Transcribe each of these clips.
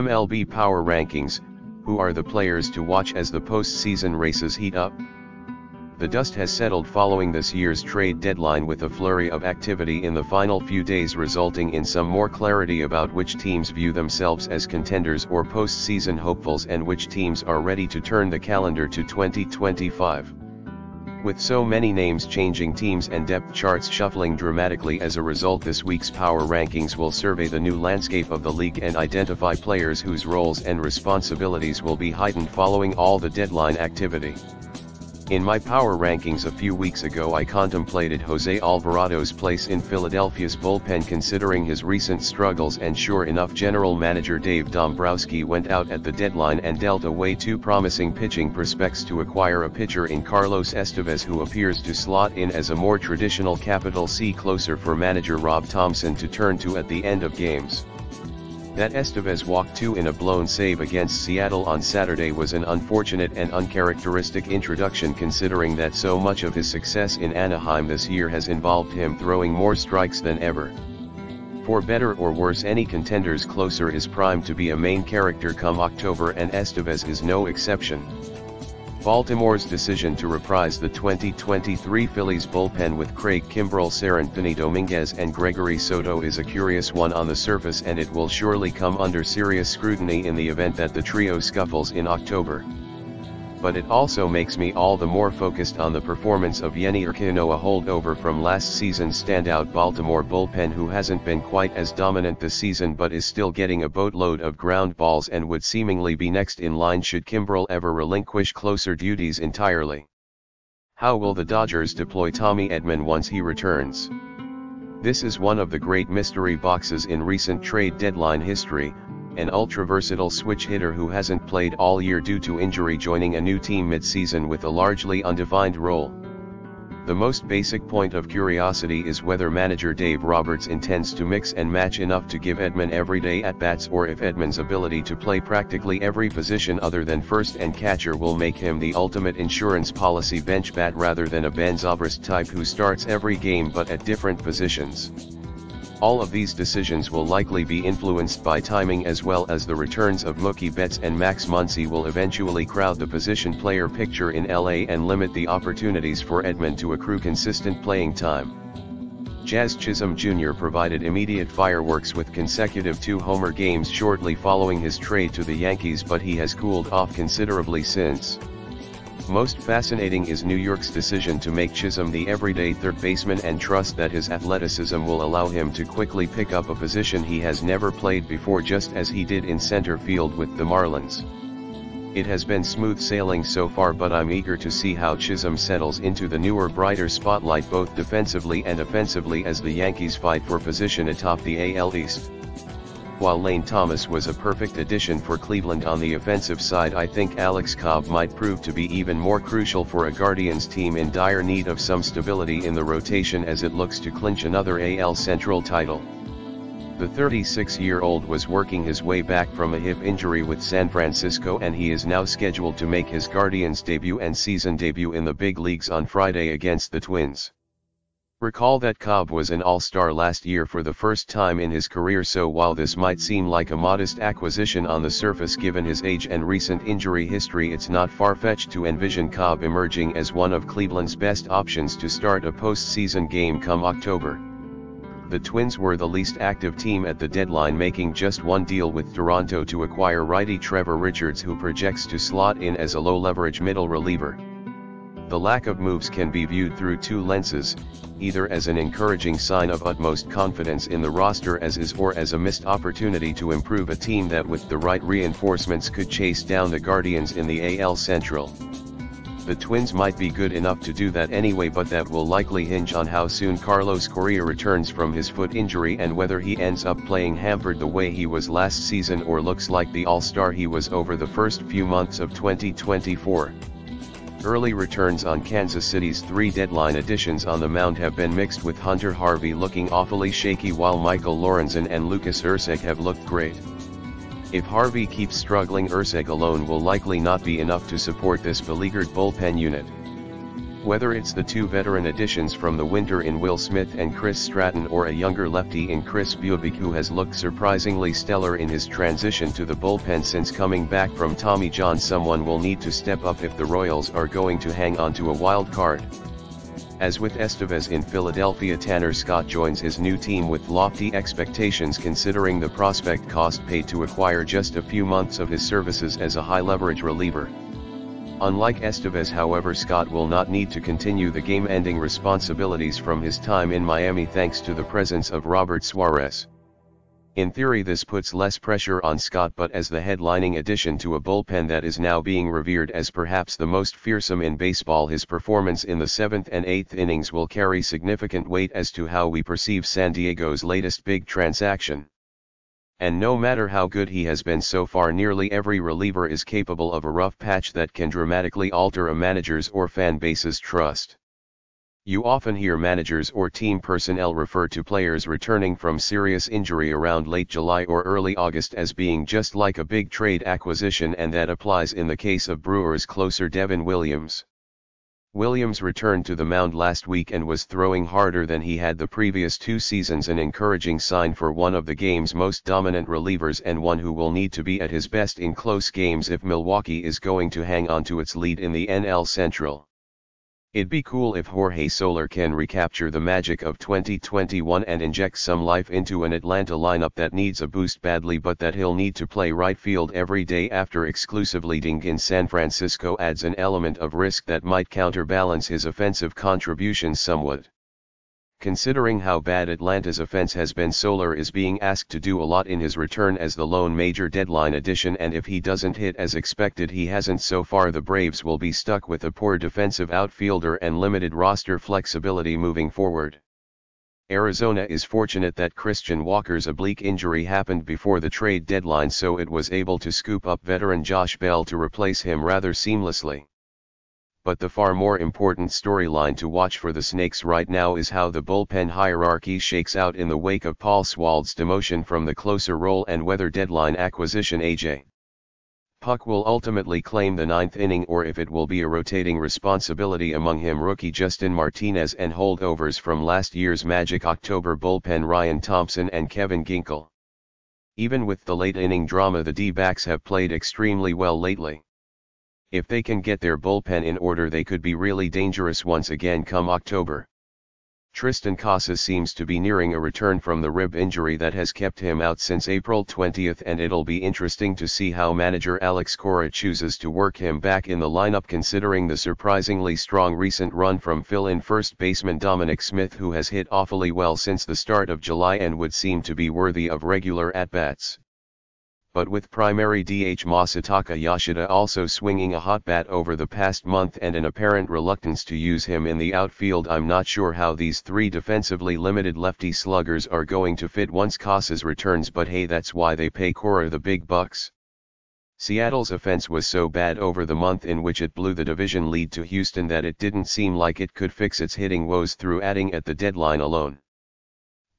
MLB Power Rankings, who are the players to watch as the postseason races heat up? The dust has settled following this year's trade deadline with a flurry of activity in the final few days resulting in some more clarity about which teams view themselves as contenders or postseason hopefuls and which teams are ready to turn the calendar to 2025. With so many names changing teams and depth charts shuffling dramatically as a result this week's power rankings will survey the new landscape of the league and identify players whose roles and responsibilities will be heightened following all the deadline activity. In my power rankings a few weeks ago I contemplated Jose Alvarado's place in Philadelphia's bullpen considering his recent struggles and sure enough general manager Dave Dombrowski went out at the deadline and dealt away two promising pitching prospects to acquire a pitcher in Carlos Estevez who appears to slot in as a more traditional capital C closer for manager Rob Thompson to turn to at the end of games. That Estevez walked two in a blown save against Seattle on Saturday was an unfortunate and uncharacteristic introduction considering that so much of his success in Anaheim this year has involved him throwing more strikes than ever. For better or worse any contender's closer is primed to be a main character come October and Estevez is no exception. Baltimore's decision to reprise the 2023 Phillies bullpen with Craig Kimbrel Seranthony Dominguez and Gregory Soto is a curious one on the surface and it will surely come under serious scrutiny in the event that the trio scuffles in October but it also makes me all the more focused on the performance of Yennier Cano a holdover from last season's standout Baltimore bullpen who hasn't been quite as dominant this season but is still getting a boatload of ground balls and would seemingly be next in line should Kimbrel ever relinquish closer duties entirely. How will the Dodgers deploy Tommy Edman once he returns? This is one of the great mystery boxes in recent trade deadline history, an ultra-versatile switch hitter who hasn't played all year due to injury joining a new team mid-season with a largely undefined role. The most basic point of curiosity is whether manager Dave Roberts intends to mix and match enough to give Edman everyday at-bats or if Edman's ability to play practically every position other than first and catcher will make him the ultimate insurance policy bench bat rather than a Ben Zobrist type who starts every game but at different positions. All of these decisions will likely be influenced by timing as well as the returns of Mookie Betts and Max Muncy will eventually crowd the position player picture in LA and limit the opportunities for Edman to accrue consistent playing time. Jazz Chisholm Jr. provided immediate fireworks with consecutive two-homer games shortly following his trade to the Yankees but he has cooled off considerably since. Most fascinating is New York's decision to make Chisholm the everyday third baseman and trust that his athleticism will allow him to quickly pick up a position he has never played before just as he did in center field with the Marlins. It has been smooth sailing so far but I'm eager to see how Chisholm settles into the newer brighter spotlight both defensively and offensively as the Yankees fight for position atop the AL East. While Lane Thomas was a perfect addition for Cleveland on the offensive side I think Alex Cobb might prove to be even more crucial for a Guardians team in dire need of some stability in the rotation as it looks to clinch another AL Central title. The 36-year-old was working his way back from a hip injury with San Francisco and he is now scheduled to make his Guardians debut and season debut in the big leagues on Friday against the Twins. Recall that Cobb was an all-star last year for the first time in his career so while this might seem like a modest acquisition on the surface given his age and recent injury history it's not far-fetched to envision Cobb emerging as one of Cleveland's best options to start a postseason game come October. The Twins were the least active team at the deadline making just one deal with Toronto to acquire righty Trevor Richards who projects to slot in as a low-leverage middle reliever. The lack of moves can be viewed through two lenses, either as an encouraging sign of utmost confidence in the roster as is or as a missed opportunity to improve a team that with the right reinforcements could chase down the Guardians in the AL Central. The Twins might be good enough to do that anyway but that will likely hinge on how soon Carlos Correa returns from his foot injury and whether he ends up playing hampered the way he was last season or looks like the all-star he was over the first few months of 2024. Early returns on Kansas City's three deadline additions on the mound have been mixed with Hunter Harvey looking awfully shaky while Michael Lorenzen and Lucas Erceg have looked great. If Harvey keeps struggling Erceg alone will likely not be enough to support this beleaguered bullpen unit. Whether it's the two veteran additions from the winter in Will Smith and Chris Stratton or a younger lefty in Chris Bubic who has looked surprisingly stellar in his transition to the bullpen since coming back from Tommy John someone will need to step up if the Royals are going to hang on to a wild card. As with Estevez in Philadelphia Tanner Scott joins his new team with lofty expectations considering the prospect cost paid to acquire just a few months of his services as a high leverage reliever. Unlike Estevez however Scott will not need to continue the game-ending responsibilities from his time in Miami thanks to the presence of Robert Suarez. In theory this puts less pressure on Scott but as the headlining addition to a bullpen that is now being revered as perhaps the most fearsome in baseball his performance in the 7th and 8th innings will carry significant weight as to how we perceive San Diego's latest big transaction. And no matter how good he has been so far nearly every reliever is capable of a rough patch that can dramatically alter a manager's or fan base's trust. You often hear managers or team personnel refer to players returning from serious injury around late July or early August as being just like a big trade acquisition and that applies in the case of Brewers closer Devin Williams. Williams returned to the mound last week and was throwing harder than he had the previous two seasons an encouraging sign for one of the game's most dominant relievers and one who will need to be at his best in close games if Milwaukee is going to hang on to its lead in the NL Central. It'd be cool if Jorge Soler can recapture the magic of 2021 and inject some life into an Atlanta lineup that needs a boost badly but that he'll need to play right field every day after exclusive leading in San Francisco adds an element of risk that might counterbalance his offensive contributions somewhat. Considering how bad Atlanta's offense has been Soler is being asked to do a lot in his return as the lone major deadline addition and if he doesn't hit as expected he hasn't so far the Braves will be stuck with a poor defensive outfielder and limited roster flexibility moving forward. Arizona is fortunate that Christian Walker's oblique injury happened before the trade deadline so it was able to scoop up veteran Josh Bell to replace him rather seamlessly but the far more important storyline to watch for the Snakes right now is how the bullpen hierarchy shakes out in the wake of Paul Sewald's demotion from the closer role and whether deadline acquisition AJ. Puk will ultimately claim the ninth inning or if it will be a rotating responsibility among him rookie Justin Martinez and holdovers from last year's Magic October bullpen Ryan Thompson and Kevin Ginkel. Even with the late inning drama the D-backs have played extremely well lately. If they can get their bullpen in order they could be really dangerous once again come October. Triston Casas seems to be nearing a return from the rib injury that has kept him out since April 20th and it'll be interesting to see how manager Alex Cora chooses to work him back in the lineup considering the surprisingly strong recent run from fill-in first baseman Dominic Smith who has hit awfully well since the start of July and would seem to be worthy of regular at-bats but with primary DH Masataka Yoshida also swinging a hot bat over the past month and an apparent reluctance to use him in the outfield I'm not sure how these three defensively limited lefty sluggers are going to fit once Casas returns but hey that's why they pay Cora the big bucks. Seattle's offense was so bad over the month in which it blew the division lead to Houston that it didn't seem like it could fix its hitting woes through adding at the deadline alone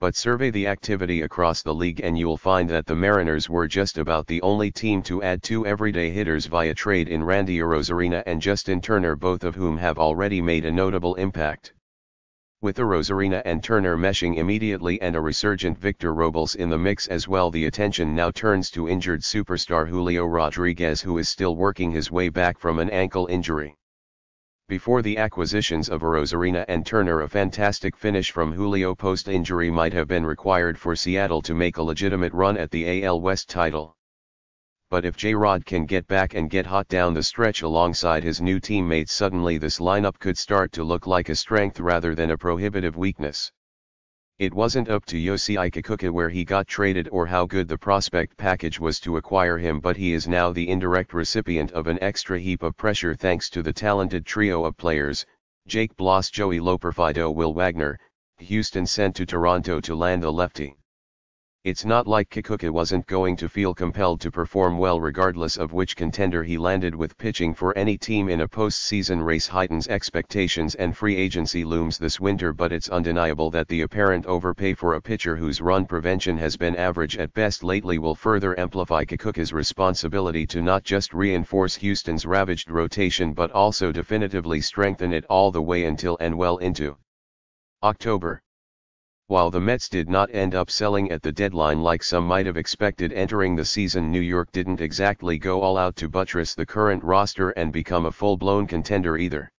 but survey the activity across the league and you'll find that the Mariners were just about the only team to add two everyday hitters via trade in Randy Arozarena and Justin Turner both of whom have already made a notable impact. With Arozarena and Turner meshing immediately and a resurgent Victor Robles in the mix as well the attention now turns to injured superstar Julio Rodriguez who is still working his way back from an ankle injury. Before the acquisitions of Arozarena and Turner a fantastic finish from Julio post-injury might have been required for Seattle to make a legitimate run at the AL West title. But if J-Rod can get back and get hot down the stretch alongside his new teammates suddenly this lineup could start to look like a strength rather than a prohibitive weakness. It wasn't up to Yosei Kikuchi where he got traded or how good the prospect package was to acquire him but he is now the indirect recipient of an extra heap of pressure thanks to the talented trio of players, Jake Bloss Joey Loperfido Will Wagner, Houston sent to Toronto to land the lefty. It's not like Kikuchi wasn't going to feel compelled to perform well regardless of which contender he landed with pitching for any team in a postseason race heightens expectations and free agency looms this winter but it's undeniable that the apparent overpay for a pitcher whose run prevention has been average at best lately will further amplify Kikuchi's responsibility to not just reinforce Houston's ravaged rotation but also definitively strengthen it all the way until and well into October. While the Mets did not end up selling at the deadline like some might have expected entering the season New York didn't exactly go all out to buttress the current roster and become a full-blown contender either.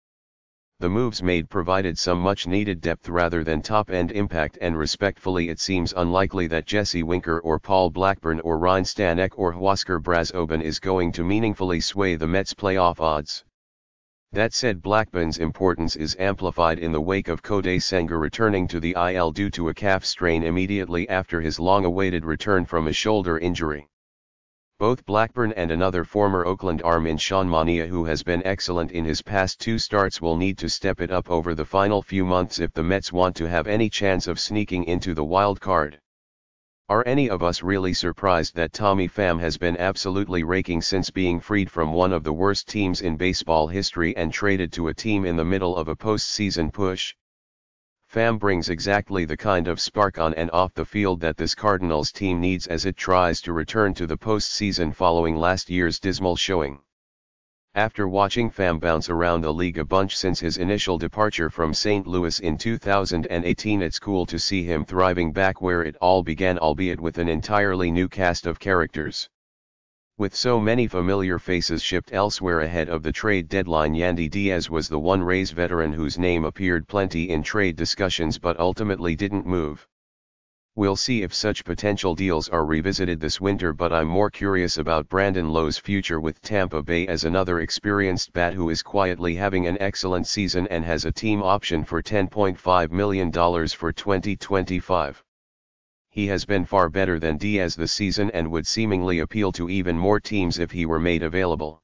The moves made provided some much-needed depth rather than top-end impact and respectfully it seems unlikely that Jesse Winker or Paul Blackburn or Ryan Stanek or Huascar Brazoban is going to meaningfully sway the Mets' playoff odds. That said Blackburn's importance is amplified in the wake of Kodai Senga returning to the IL due to a calf strain immediately after his long-awaited return from a shoulder injury. Both Blackburn and another former Oakland arm in Sean Manaea who has been excellent in his past two starts will need to step it up over the final few months if the Mets want to have any chance of sneaking into the wild card. Are any of us really surprised that Tommy Pham has been absolutely raking since being freed from one of the worst teams in baseball history and traded to a team in the middle of a postseason push? Pham brings exactly the kind of spark on and off the field that this Cardinals team needs as it tries to return to the postseason following last year's dismal showing. After watching Pham bounce around the league a bunch since his initial departure from St. Louis in 2018 it's cool to see him thriving back where it all began albeit with an entirely new cast of characters. With so many familiar faces shipped elsewhere ahead of the trade deadline Yandy Diaz was the one Rays veteran whose name appeared plenty in trade discussions but ultimately didn't move. We'll see if such potential deals are revisited this winter but I'm more curious about Brandon Lowe's future with Tampa Bay as another experienced bat who is quietly having an excellent season and has a team option for $10.5 million for 2025. He has been far better than Diaz this season and would seemingly appeal to even more teams if he were made available.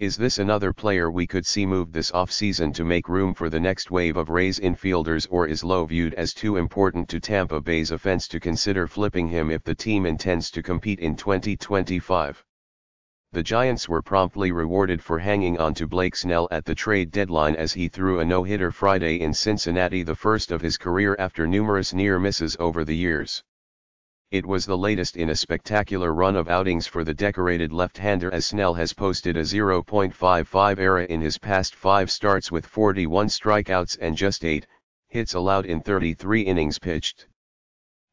Is this another player we could see move this offseason to make room for the next wave of Rays infielders or is Lowe viewed as too important to Tampa Bay's offense to consider flipping him if the team intends to compete in 2025? The Giants were promptly rewarded for hanging on to Blake Snell at the trade deadline as he threw a no-hitter Friday in Cincinnati the first of his career after numerous near misses over the years. It was the latest in a spectacular run of outings for the decorated left-hander as Snell has posted a 0.55 ERA in his past five starts with 41 strikeouts and just 8 hits allowed in 33 innings pitched.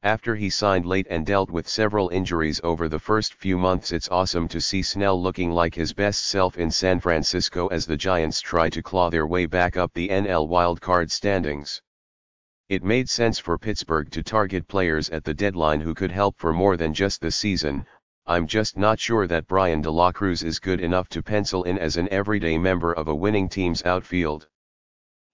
After he signed late and dealt with several injuries over the first few months it's awesome to see Snell looking like his best self in San Francisco as the Giants try to claw their way back up the NL wildcard standings. It made sense for Pittsburgh to target players at the deadline who could help for more than just the season, I'm just not sure that Bryan De La Cruz is good enough to pencil in as an everyday member of a winning team's outfield.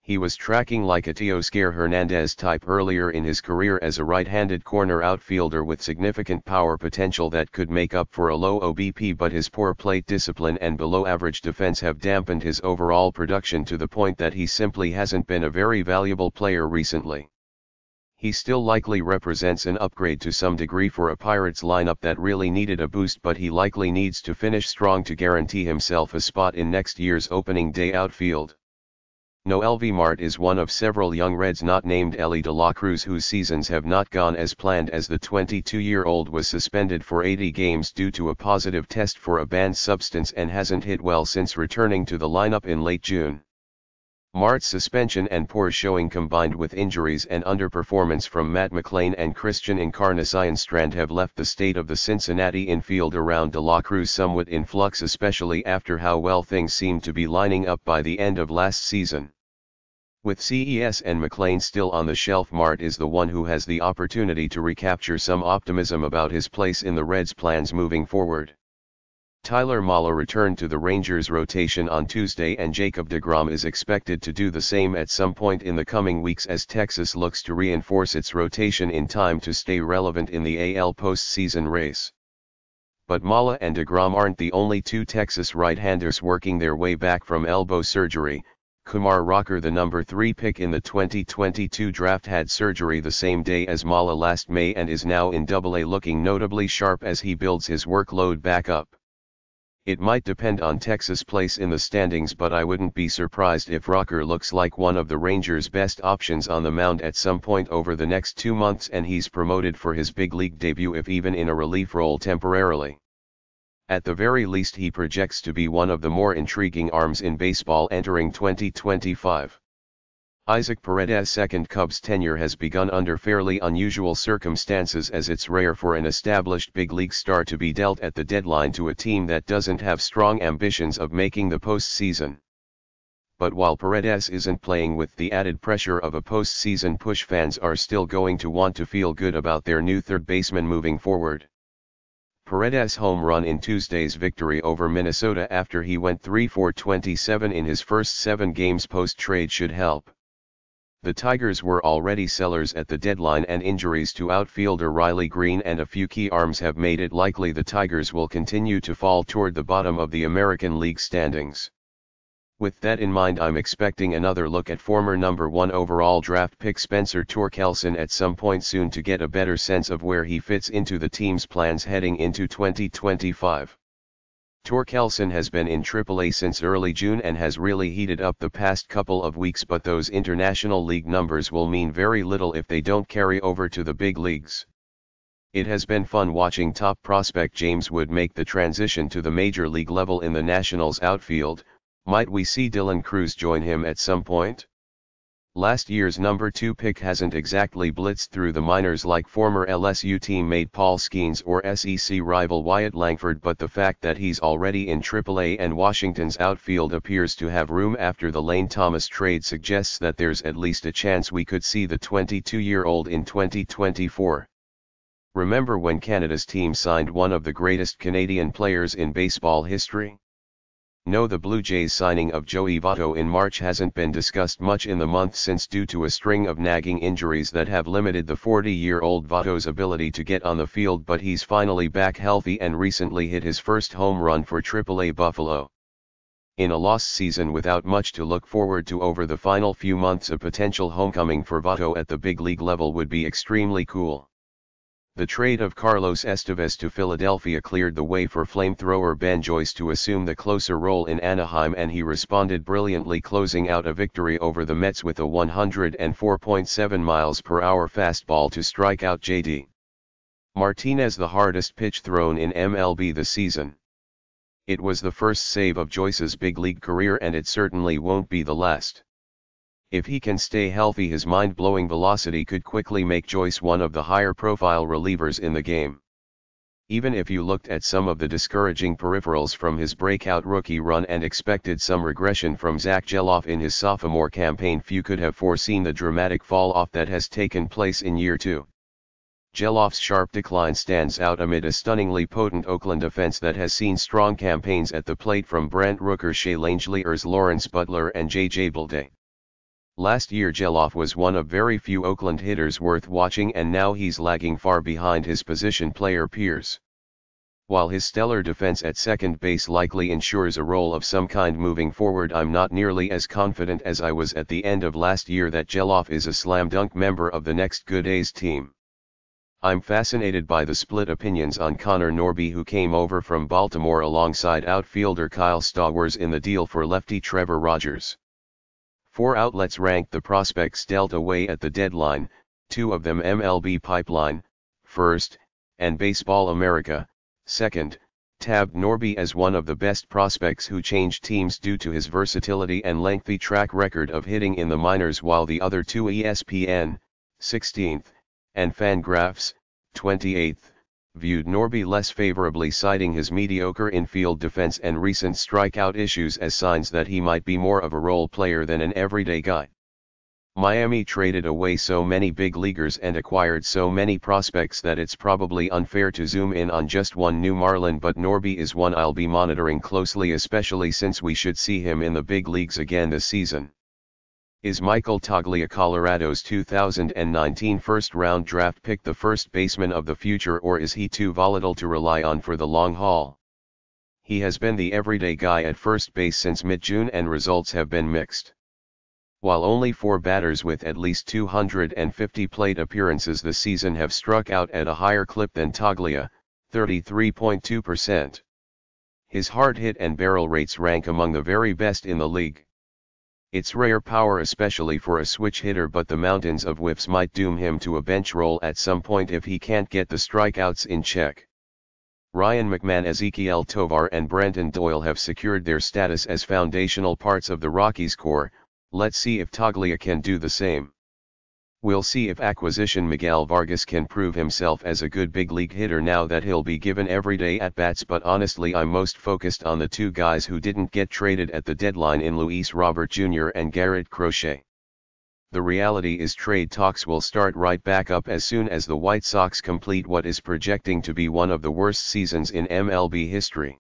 He was tracking like a Teoscar Hernandez type earlier in his career as a right-handed corner outfielder with significant power potential that could make up for a low OBP but his poor plate discipline and below-average defense have dampened his overall production to the point that he simply hasn't been a very valuable player recently. He still likely represents an upgrade to some degree for a Pirates lineup that really needed a boost but he likely needs to finish strong to guarantee himself a spot in next year's opening day outfield. Noelvi Marte is one of several young Reds not named Elly De La Cruz whose seasons have not gone as planned as the 22-year-old was suspended for 80 games due to a positive test for a banned substance and hasn't hit well since returning to the lineup in late June. Marte's suspension and poor showing combined with injuries and underperformance from Matt McLain and Christian Encarnacion-Strand have left the state of the Cincinnati infield around De La Cruz somewhat in flux especially after how well things seemed to be lining up by the end of last season. With CES and McLain still on the shelf Marte is the one who has the opportunity to recapture some optimism about his place in the Reds' plans moving forward. Tyler Mahle returned to the Rangers rotation on Tuesday and Jacob deGrom is expected to do the same at some point in the coming weeks as Texas looks to reinforce its rotation in time to stay relevant in the AL postseason race. But Mahle and deGrom aren't the only two Texas right-handers working their way back from elbow surgery, Kumar Rocker the number 3 pick in the 2022 draft had surgery the same day as Mahle last May and is now in AA looking notably sharp as he builds his workload back up. It might depend on Texas' place in the standings but I wouldn't be surprised if Rocker looks like one of the Rangers' best options on the mound at some point over the next two months and he's promoted for his big league debut if even in a relief role temporarily. At the very least he projects to be one of the more intriguing arms in baseball entering 2025. Isaac Paredes' second Cubs tenure has begun under fairly unusual circumstances as it's rare for an established big league star to be dealt at the deadline to a team that doesn't have strong ambitions of making the postseason. But while Paredes isn't playing with the added pressure of a postseason push fans are still going to want to feel good about their new third baseman moving forward. Paredes' home run in Tuesday's victory over Minnesota after he went 3-4-27 in his first seven games post-trade should help. The Tigers were already sellers at the deadline and injuries to outfielder Riley Greene and a few key arms have made it likely the Tigers will continue to fall toward the bottom of the American League standings. With that in mind I'm expecting another look at former number 1 overall draft pick Spencer Torkelson at some point soon to get a better sense of where he fits into the team's plans heading into 2025. Torkelson has been in AAA since early June and has really heated up the past couple of weeks but those international league numbers will mean very little if they don't carry over to the big leagues. It has been fun watching top prospect James Wood make the transition to the major league level in the Nationals outfield, might we see Dylan Crews join him at some point? Last year's number 2 pick hasn't exactly blitzed through the minors like former LSU teammate Paul Skenes or SEC rival Wyatt Langford but the fact that he's already in AAA and Washington's outfield appears to have room after the Lane Thomas trade suggests that there's at least a chance we could see the 22-year-old in 2024. Remember when Canada's team signed one of the greatest Canadian players in baseball history? No the Blue Jays signing of Joey Votto in March hasn't been discussed much in the month since due to a string of nagging injuries that have limited the 40-year-old Votto's ability to get on the field but he's finally back healthy and recently hit his first home run for AAA Buffalo. In a lost season without much to look forward to over the final few months a potential homecoming for Votto at the big league level would be extremely cool. The trade of Carlos Estevez to Philadelphia cleared the way for flamethrower Ben Joyce to assume the closer role in Anaheim and he responded brilliantly closing out a victory over the Mets with a 104.7 miles per hour fastball to strike out JD. Martinez the hardest pitch thrown in MLB the season. It was the first save of Joyce's big league career and it certainly won't be the last. If he can stay healthy his mind-blowing velocity could quickly make Joyce one of the higher-profile relievers in the game. Even if you looked at some of the discouraging peripherals from his breakout rookie run and expected some regression from Zach Gelof in his sophomore campaign few could have foreseen the dramatic fall-off that has taken place in year two. Gelof's sharp decline stands out amid a stunningly potent Oakland defense that has seen strong campaigns at the plate from Brent Rooker Shea Langeliers Lawrence Butler and J.J. Bleday. Last year Gelof was one of very few Oakland hitters worth watching and now he's lagging far behind his position player peers. While his stellar defense at second base likely ensures a role of some kind moving forward I'm not nearly as confident as I was at the end of last year that Gelof is a slam dunk member of the next good A's team. I'm fascinated by the split opinions on Connor Norby who came over from Baltimore alongside outfielder Kyle Stowers in the deal for lefty Trevor Rogers. Four outlets ranked the prospects dealt away at the deadline, two of them MLB Pipeline, first, and Baseball America, second, tabbed Norby as one of the best prospects who changed teams due to his versatility and lengthy track record of hitting in the minors while the other two ESPN, 16th, and Fangraphs, 28th, viewed Norby less favorably citing his mediocre infield defense and recent strikeout issues as signs that he might be more of a role player than an everyday guy. Miami traded away so many big leaguers and acquired so many prospects that it's probably unfair to zoom in on just one new Marlin but Norby is one I'll be monitoring closely especially since we should see him in the big leagues again this season. Is Michael Toglia Colorado's 2019 first-round draft pick the first baseman of the future or is he too volatile to rely on for the long haul? He has been the everyday guy at first base since mid-June and results have been mixed. while only four batters with at least 250 plate appearances this season have struck out at a higher clip than Toglia, 33.2%. His hard hit and barrel rates rank among the very best in the league. It's rare power especially for a switch hitter but the mountains of whiffs might doom him to a bench role at some point if he can't get the strikeouts in check. Ryan McMahon Ezequiel Tovar and Brenton Doyle have secured their status as foundational parts of the Rockies core, let's see if Toglia can do the same. We'll see if acquisition Miguel Vargas can prove himself as a good big league hitter now that he'll be given everyday at-bats but honestly I'm most focused on the two guys who didn't get traded at the deadline in Luis Robert Jr. and Garrett Crochet. The reality is trade talks will start right back up as soon as the White Sox complete what is projecting to be one of the worst seasons in MLB history.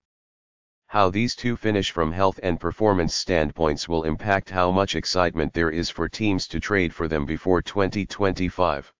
How these two finish from health and performance standpoints will impact how much excitement there is for teams to trade for them before 2025.